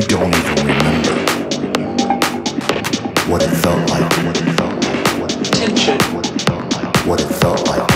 you don't even remember what it felt like. Tension. What it felt like.